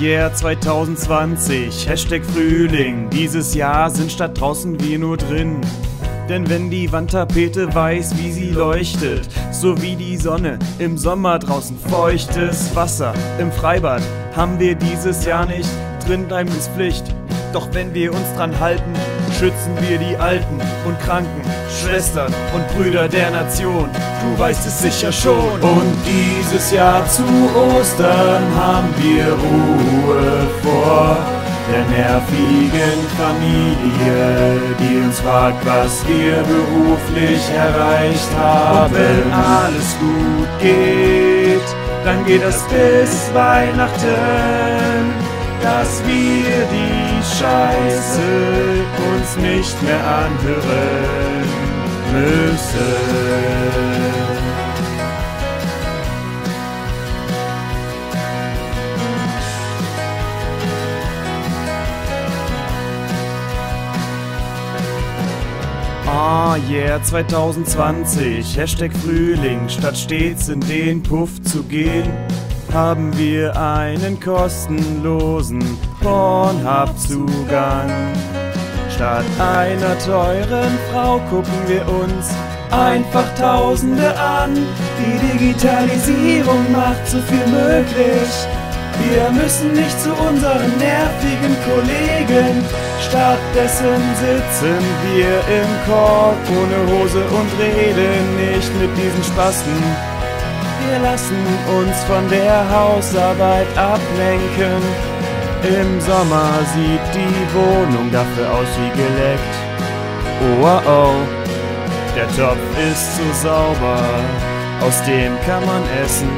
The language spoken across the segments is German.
yeah, 2020, Hashtag Frühling. Dieses Jahr sind statt draußen wir nur drin. Denn wenn die Wandtapete weiß, wie sie leuchtet, so wie die Sonne im Sommer draußen feuchtes Wasser im Freibad, haben wir dieses Jahr nicht. Drin bleiben ist Pflicht. Doch wenn wir uns dran halten, schützen wir die Alten und Kranken, Schwestern und Brüder der Nation. Du weißt es sicher schon. Und dieses Jahr zu Ostern haben wir Ruhe vor der nervigen Familie, die uns fragt, was wir beruflich erreicht haben. Und wenn alles gut geht, dann geht es bis Weihnachten, dass wir die nicht mehr anhören müssen. Ah, yeah, 2020, Hashtag Frühling, statt stets in den Puff zu gehen, haben wir einen kostenlosen Pornhub-Zugang. Statt einer teuren Frau gucken wir uns einfach Tausende an. Die Digitalisierung macht so viel möglich. Wir müssen nicht zu unseren nervigen Kollegen. Stattdessen sitzen wir im Korb ohne Hose und reden nicht mit diesen Spasten. Wir lassen uns von der Hausarbeit ablenken. Im Sommer sieht die Wohnung dafür aus wie geleckt. Oh, oh, oh, der Topf ist so sauber, aus dem kann man essen.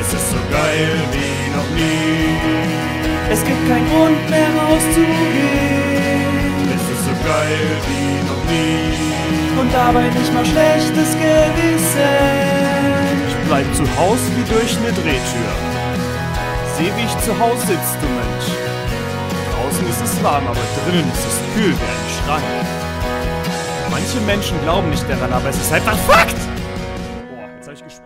Es ist so geil wie noch nie. Es gibt keinen Grund mehr rauszugehen. Es ist so geil wie noch nie. Und dabei nicht mal schlechtes Gewissen. Ich bleib zu Haus wie durch eine Drehtür sehe, wie ich zu Hause sitze, du Mensch. Draußen ist es warm, aber drinnen ist es kühl wie ein Schrank. Manche Menschen glauben nicht daran, aber es ist einfach Fakt! Boah, jetzt habe ich gespielt.